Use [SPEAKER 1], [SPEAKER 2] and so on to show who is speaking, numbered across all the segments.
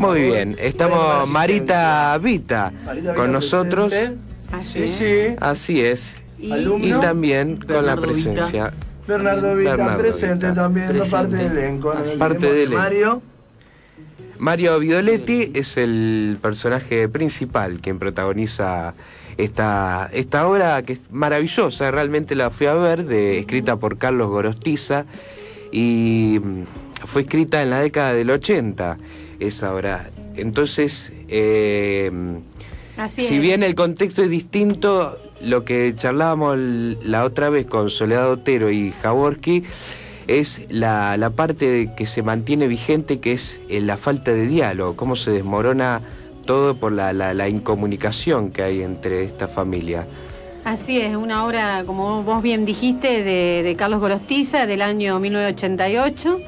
[SPEAKER 1] Muy bien, estamos Marita Vita con nosotros.
[SPEAKER 2] Así, sí.
[SPEAKER 1] Así es.
[SPEAKER 2] Y,
[SPEAKER 1] y también con la presencia.
[SPEAKER 2] Bernardo Vita
[SPEAKER 1] Bernardo
[SPEAKER 2] presente
[SPEAKER 1] Vita.
[SPEAKER 2] también,
[SPEAKER 3] Presente.
[SPEAKER 2] parte del elenco.
[SPEAKER 3] Así
[SPEAKER 1] Parte del
[SPEAKER 2] Mario.
[SPEAKER 1] Mario Vidoletti es el personaje principal quien protagoniza esta, esta obra que es maravillosa, realmente la fui a ver, de, escrita por Carlos Gorostiza y mm, fue escrita en la década del 80 esa obra. Entonces, eh,
[SPEAKER 4] Así
[SPEAKER 1] si
[SPEAKER 4] es.
[SPEAKER 1] bien el contexto es distinto, lo que charlábamos la otra vez con Soledad Otero y Jaworski es la, la parte de que se mantiene vigente, que es eh, la falta de diálogo, cómo se desmorona todo por la, la- la incomunicación que hay entre esta familia.
[SPEAKER 4] Así es, una obra, como vos bien dijiste, de, de Carlos Gorostiza del año 1988.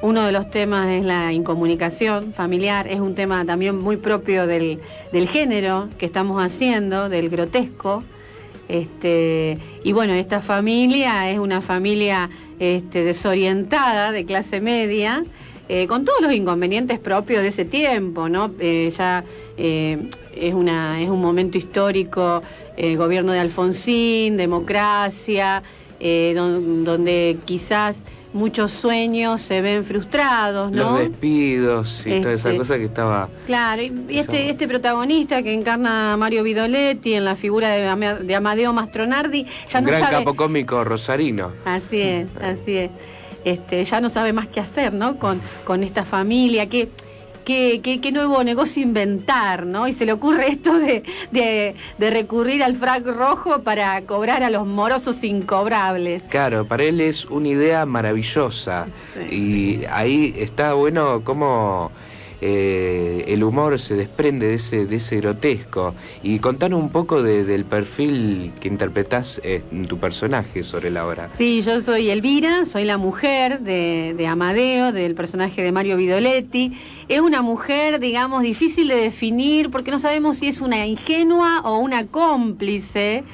[SPEAKER 4] Uno de los temas es la incomunicación familiar, es un tema también muy propio del, del género que estamos haciendo, del grotesco. Este, y bueno, esta familia es una familia este, desorientada, de clase media, eh, con todos los inconvenientes propios de ese tiempo, ¿no? Eh, ya eh, es, una, es un momento histórico, eh, gobierno de Alfonsín, democracia, don- donde quizás muchos sueños se ven frustrados, ¿no?
[SPEAKER 1] Los despidos y toda esa
[SPEAKER 4] Este,
[SPEAKER 1] cosa que estaba...
[SPEAKER 4] Claro, y este, este protagonista que encarna a Mario Vidoletti en la figura de, Ama- de Amadeo Mastronardi, ya
[SPEAKER 1] un
[SPEAKER 4] no
[SPEAKER 1] gran
[SPEAKER 4] sabe...
[SPEAKER 1] capo cómico rosarino.
[SPEAKER 4] Así es, así es. Este, ya no sabe más qué hacer, ¿no? Con, con esta familia, qué, qué, qué, qué nuevo negocio inventar, ¿no? Y se le ocurre esto de, de, de recurrir al frac rojo para cobrar a los morosos incobrables.
[SPEAKER 1] Claro, para él es una idea maravillosa
[SPEAKER 4] Sí.
[SPEAKER 1] y ahí está bueno cómo eh, el humor se desprende de ese, de ese grotesco y contanos un poco de- del perfil que interpretás eh, tu personaje sobre la obra.
[SPEAKER 4] Sí, yo soy Elvira, soy la mujer de, de Amadeo, del personaje de Mario Vidoletti. Es una mujer, digamos, difícil de definir porque no sabemos si es una ingenua o una cómplice.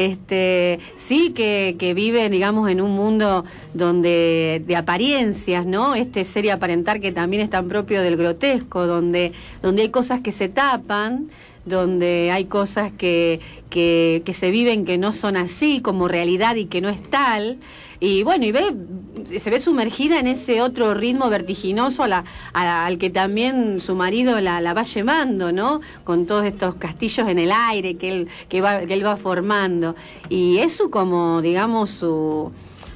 [SPEAKER 4] Este, sí que, que vive, digamos, en un mundo donde de apariencias, ¿no? Este serie aparentar que también es tan propio del grotesco, donde, donde hay cosas que se tapan, donde hay cosas que, que, que se viven que no son así como realidad y que no es tal. Y bueno, y ve, se ve sumergida en ese otro ritmo vertiginoso a la- a- al que también su marido la, la va llevando, ¿no? Con todos estos castillos en el aire que él, que va, que él va formando. Y eso como, digamos, su,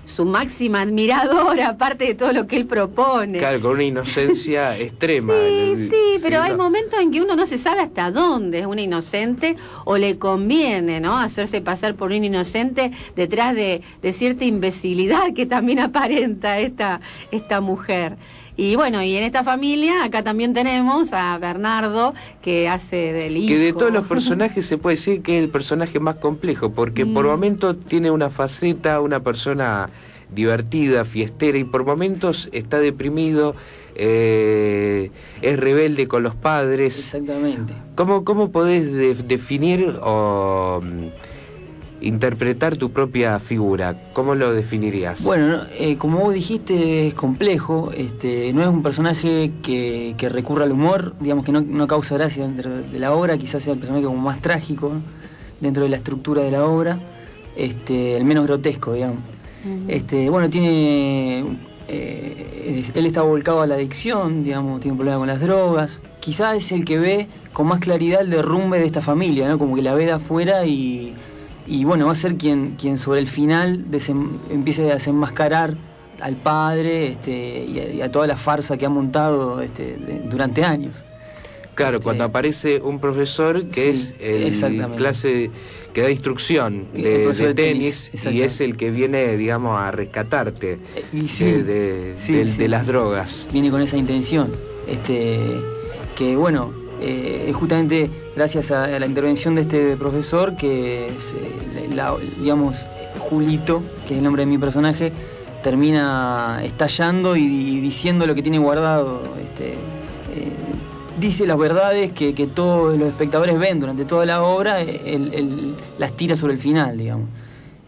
[SPEAKER 4] su máxima admiradora, aparte de todo lo que él propone.
[SPEAKER 1] Claro, con una inocencia extrema.
[SPEAKER 4] Sí,
[SPEAKER 1] el-
[SPEAKER 4] sí, pero hay momentos en que uno no se sabe hasta dónde es una inocente o le conviene, ¿no? Hacerse pasar por un inocente detrás de, de cierta imbecilidad que también aparenta esta, esta mujer. Y bueno, y en esta familia acá también tenemos a Bernardo que hace del hijo.
[SPEAKER 1] Que de todos los personajes se puede decir que es el personaje más complejo, porque por
[SPEAKER 4] Mm.
[SPEAKER 1] momentos tiene una faceta, una persona divertida, fiestera, y por momentos está deprimido, eh, es rebelde con los padres.
[SPEAKER 3] Exactamente.
[SPEAKER 1] ¿Cómo, cómo podés de- definir o mm, interpretar tu propia figura? ¿Cómo lo definirías?
[SPEAKER 3] Bueno, no, eh, como vos dijiste, es complejo. Este, no es un personaje que, que recurra al humor, digamos que no, no causa gracia dentro de la obra, quizás sea el personaje como más trágico ¿no? dentro de la estructura de la obra, este, el menos grotesco, digamos. Este, bueno, tiene. eh, él está volcado a la adicción, digamos, tiene un problema con las drogas. Quizás es el que ve con más claridad el derrumbe de esta familia, ¿no? Como que la ve de afuera y, y bueno, va a ser quien, quien sobre el final desem- empiece a desenmascarar al padre este, y, a, y a toda la farsa que ha montado este, de- durante años.
[SPEAKER 1] Claro,
[SPEAKER 3] Este,
[SPEAKER 1] cuando aparece un profesor que
[SPEAKER 3] sí,
[SPEAKER 1] es el clase que da instrucción de,
[SPEAKER 3] tenis,
[SPEAKER 1] tenis, y es el que viene, digamos, a rescatarte
[SPEAKER 3] Eh, y sí,
[SPEAKER 1] de, de-
[SPEAKER 3] sí,
[SPEAKER 1] las drogas.
[SPEAKER 3] viene con esa intención. Este, que bueno, eh, es justamente gracias a, la intervención de este profesor que es, eh, la- digamos, Julito, que es el nombre de mi personaje, termina estallando y, y diciendo lo que tiene guardado. Este, eh, dice las verdades que, que todos los espectadores ven durante toda la obra, eh, él las tira sobre el final, digamos.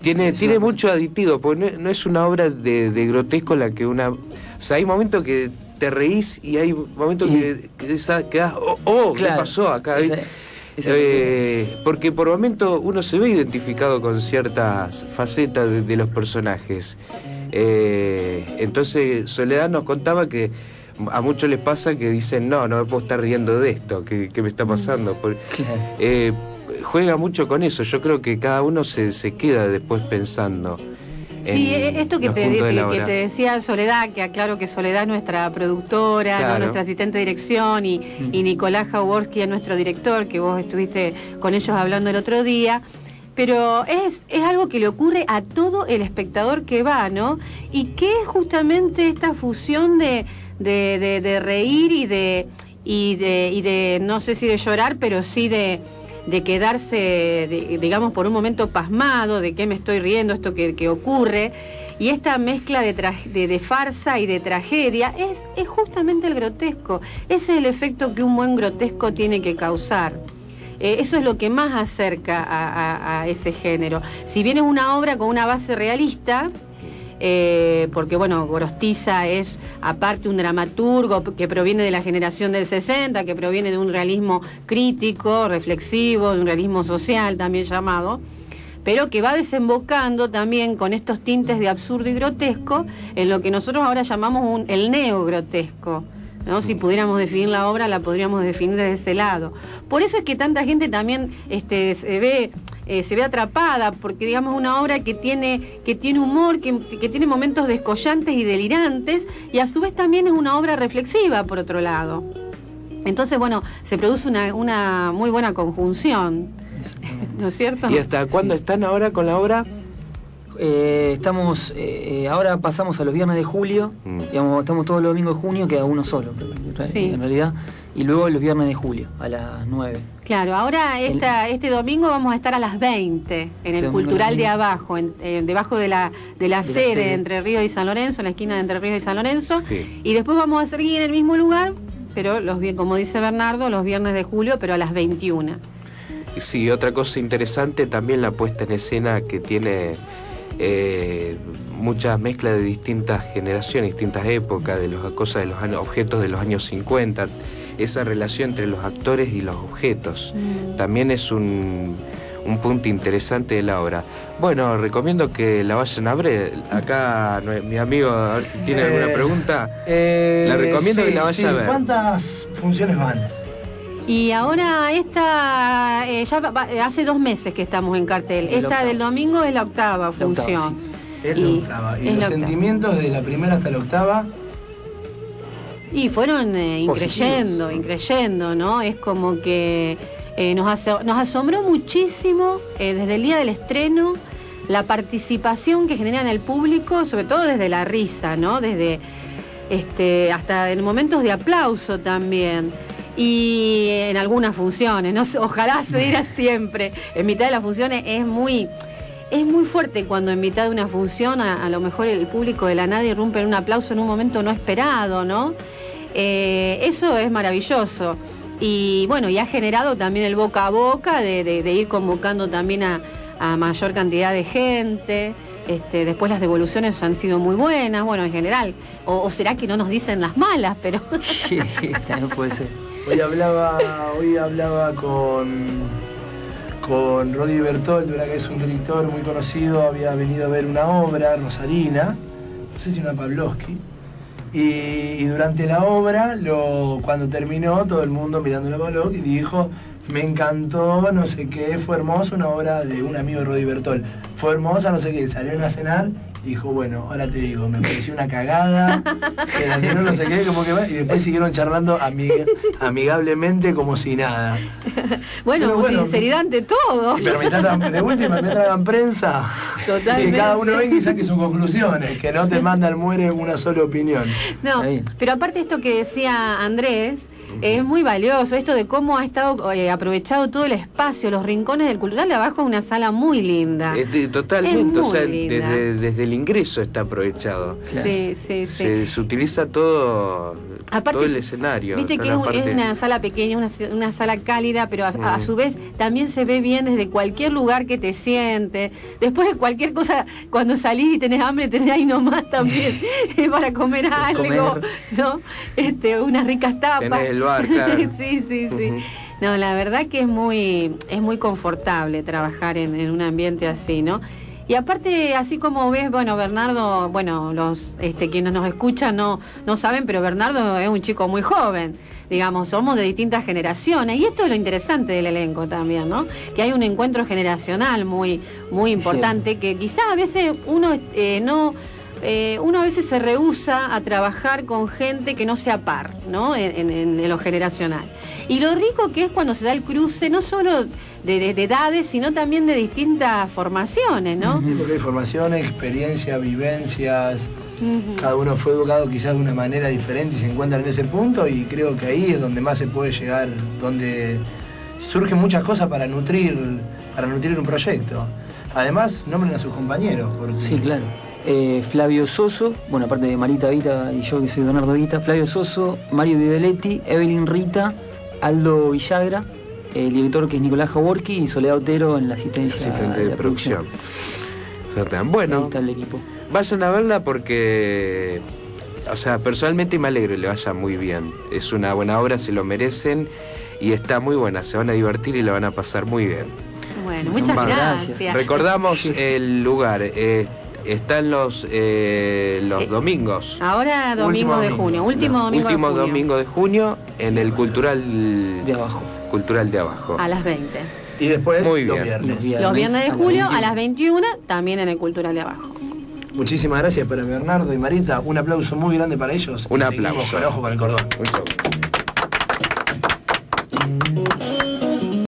[SPEAKER 1] Tiene,
[SPEAKER 3] Es
[SPEAKER 1] tiene mucho aditivo, porque no, no es una obra de, de grotesco la que una... O sea, hay momentos que te reís y hay momentos que, que quedás, oh, oh, ¿qué pasó acá?
[SPEAKER 3] Esa- esa-
[SPEAKER 1] Eh, porque por momentos uno se ve identificado con ciertas facetas de, de los personajes. Eh, entonces Soledad nos contaba que a muchos les pasa que dicen, no, no me puedo estar riendo de esto, que, me está pasando. Por-
[SPEAKER 3] Claro.
[SPEAKER 1] eh, juega mucho con eso, yo creo que cada uno se, se queda después pensando.
[SPEAKER 4] Sí, eh, esto que te,
[SPEAKER 1] de
[SPEAKER 4] que, decía Soledad, que aclaro que Soledad es nuestra productora, nuestra asistente de dirección, y, y Nicolás Jaworski es nuestro director, que vos estuviste con ellos hablando el otro día. Pero es, es algo que le ocurre a todo el espectador que va, ¿no? Y que es justamente esta fusión de, de, de- de reír y de, y, de, y de, no sé si de llorar, pero sí de, de quedarse, digamos, por un momento pasmado de qué me estoy riendo, esto que, ocurre. Y esta mezcla de, farsa y de tragedia es, justamente el grotesco. Ese es el efecto que un buen grotesco tiene que causar. Eh, eso es lo que más acerca a, a- a ese género. Si bien es una obra con una base realista, eh, porque bueno, Gorostiza es aparte un dramaturgo que proviene de la generación del 60, que proviene de un realismo crítico, reflexivo, de un realismo social también llamado, pero que va desembocando también con estos tintes de absurdo y grotesco en lo que nosotros ahora llamamos un, el neogrotesco. ¿no? Si pudiéramos definir la obra, la podríamos definir desde ese lado. Por eso es que tanta gente también este, se ve eh, se ve atrapada, porque digamos una obra que tiene, que tiene humor, que, que tiene momentos descollantes y delirantes, y a su vez también es una obra reflexiva, por otro lado. Entonces, bueno, se produce una, una muy buena conjunción, ¿no es cierto?
[SPEAKER 1] ¿Y hasta cuándo están ahora con la obra?
[SPEAKER 3] Eh, estamos, eh, ahora pasamos a los viernes de julio,
[SPEAKER 1] Mm.
[SPEAKER 3] digamos, estamos todos los domingos de junio, queda uno solo, en re-
[SPEAKER 4] Sí.
[SPEAKER 3] en realidad, y luego los viernes de julio, a las 9.
[SPEAKER 4] Claro, ahora esta, este domingo vamos a estar a las 20 en el Cultural de
[SPEAKER 3] 20.
[SPEAKER 4] abajo, en- eh, debajo de la, de la
[SPEAKER 3] De la
[SPEAKER 4] sede. Entre Ríos y San Lorenzo, en la esquina de Entre Ríos y San Lorenzo.
[SPEAKER 1] Sí.
[SPEAKER 4] Y después vamos a seguir en el mismo lugar, pero los como dice Bernardo, los viernes de julio, pero a las 21.
[SPEAKER 1] Sí, otra cosa interesante también la puesta en escena que tiene eh, muchas mezclas de distintas generaciones, distintas épocas, de las cosas de los objetos de los años 50, esa relación entre los actores y los objetos.
[SPEAKER 4] Mm.
[SPEAKER 1] También es un, un punto interesante de la obra. Bueno, recomiendo que la vayan a ver. Acá mi amigo, a ver si tiene alguna
[SPEAKER 2] Eh,
[SPEAKER 1] pregunta.
[SPEAKER 2] Eh,
[SPEAKER 1] La recomiendo que la vaya
[SPEAKER 2] sí.
[SPEAKER 1] a ver.
[SPEAKER 2] ¿Cuántas funciones van?
[SPEAKER 4] Y ahora esta, eh, ya va- hace dos meses que estamos en cartel.
[SPEAKER 3] Sí,
[SPEAKER 4] esta del domingo es la octava
[SPEAKER 3] La octava,
[SPEAKER 4] función.
[SPEAKER 2] Es
[SPEAKER 4] Y-
[SPEAKER 2] la octava. ¿Y
[SPEAKER 4] es
[SPEAKER 2] los
[SPEAKER 4] octava.
[SPEAKER 2] sentimientos de la primera hasta la octava?
[SPEAKER 4] Y fueron eh, increyendo, increyendo, ¿no? Es como que eh, nos, aso- nos asombró muchísimo eh, desde el día del estreno la participación que genera en el público, sobre todo desde la risa, ¿no? Desde este, hasta en momentos de aplauso también. Y en algunas funciones, no ojalá se diera siempre. En mitad de las funciones es muy, es muy fuerte cuando en mitad de una función a, a lo mejor el público de la nada irrumpe en un aplauso en un momento no esperado, ¿no? Eh, eso es maravilloso. Y bueno, y ha generado también el boca a boca de, de- de ir convocando también a, a mayor cantidad de gente. Este, después las devoluciones han sido muy buenas, bueno, en general. O, o será que no nos dicen las malas, pero
[SPEAKER 3] no puede ser.
[SPEAKER 2] Hoy hablaba, hoy hablaba con, con Rodi Bertold, ¿verdad? que es un director muy conocido, había venido a ver una obra, Rosarina, no sé si una Pavlovsky, y, y durante la obra, lo, cuando terminó, todo el mundo mirando la Pavlovsky dijo, me encantó, no sé qué, fue hermosa, una obra de un amigo de Rodi Bertold, fue hermosa, no sé qué, salieron a cenar y dijo, bueno, ahora te digo, me pareció una cagada, se no sé qué, como que va, y después siguieron charlando amiga- amigablemente como si nada.
[SPEAKER 4] bueno,
[SPEAKER 2] Pero bueno,
[SPEAKER 4] sinceridad ante todo.
[SPEAKER 2] Me tratan, de última me hagan prensa.
[SPEAKER 4] Totalmente.
[SPEAKER 2] Que cada uno venga y saque sus conclusiones, que no te mandan muere una sola opinión.
[SPEAKER 4] No, pero aparte esto que decía Andrés, Es muy valioso esto de cómo ha estado eh, aprovechado todo el espacio, los rincones del cultural de abajo es una sala muy linda.
[SPEAKER 1] Este, totalmente, o sea, desde, desde el ingreso está aprovechado.
[SPEAKER 3] Claro.
[SPEAKER 4] Sí, sí, sí.
[SPEAKER 1] Se, se utiliza todo,
[SPEAKER 4] Aparte,
[SPEAKER 1] todo el escenario.
[SPEAKER 4] Viste que es,
[SPEAKER 1] parte-
[SPEAKER 4] una sala pequeña, una, una sala cálida, pero a, a
[SPEAKER 1] Mm.
[SPEAKER 4] su vez también se ve bien desde cualquier lugar que te sientes. Después de cualquier cosa, cuando salís y tenés hambre, tenés ahí nomás también para comer algo,
[SPEAKER 3] Comer.
[SPEAKER 4] ¿no? Este, unas ricas tapas.
[SPEAKER 1] Tenés el bar, claro.
[SPEAKER 4] sí, sí, sí. No, la verdad que es muy, es muy confortable trabajar en, en un ambiente así, ¿no? Y aparte, así como ves, bueno, Bernardo, bueno, los este, quienes nos escuchan no, no saben, pero Bernardo es un chico muy joven, digamos, somos de distintas generaciones. Y esto es lo interesante del elenco también, ¿no? Que hay un encuentro generacional muy, muy importante, que quizás a veces uno eh, no eh, uno a veces se rehúsa a trabajar con gente que no sea par, ¿no? En, en- en lo generacional. Y lo rico que es cuando se da el cruce, no solo de, de- de edades, sino también de distintas formaciones, ¿no?
[SPEAKER 2] Sí, Porque hay formación, experiencia, vivencias. Cada uno fue educado quizás de una manera diferente y se encuentra en ese punto y creo que ahí es donde más se puede llegar, donde surgen muchas cosas para nutrir, para nutrir un proyecto. Además, nombren a sus compañeros. Porque
[SPEAKER 3] Sí, claro. Eh, Flavio Soso, bueno, aparte de Marita Vita y yo que soy Bernardo Vita, Flavio Soso, Mario Videoletti, Evelyn Rita, Aldo Villagra, el director que es Nicolás Jaworski y Soledad Otero en la asistencia
[SPEAKER 1] asistente de
[SPEAKER 3] la
[SPEAKER 1] producción. Exactamente.
[SPEAKER 3] Ahí
[SPEAKER 1] Bueno,
[SPEAKER 3] está el equipo.
[SPEAKER 1] vayan a verla porque, o sea, personalmente me alegro y le vaya muy bien. Es una buena obra, se lo merecen y está muy buena. Se van a divertir y la van a pasar muy bien.
[SPEAKER 4] Bueno, muchas gracias.
[SPEAKER 1] Recordamos el lugar. eh, están los los
[SPEAKER 4] Eh,
[SPEAKER 1] domingos.
[SPEAKER 4] Ahora domingo de junio, último domingo
[SPEAKER 1] Último
[SPEAKER 4] de junio.
[SPEAKER 1] domingo de junio en el cultural
[SPEAKER 3] De abajo.
[SPEAKER 1] cultural de abajo.
[SPEAKER 4] A las 20.
[SPEAKER 2] Y después
[SPEAKER 1] Muy
[SPEAKER 2] los
[SPEAKER 1] bien.
[SPEAKER 2] viernes.
[SPEAKER 3] Los viernes.
[SPEAKER 4] Los viernes de julio
[SPEAKER 3] 21.
[SPEAKER 4] a las 21, también en el Cultural de Abajo.
[SPEAKER 2] Muchísimas gracias para Bernardo y Marita. Un aplauso muy grande para ellos.
[SPEAKER 1] Un
[SPEAKER 2] Y
[SPEAKER 1] aplauso.
[SPEAKER 2] Con ojo con el cordón.
[SPEAKER 1] Un show.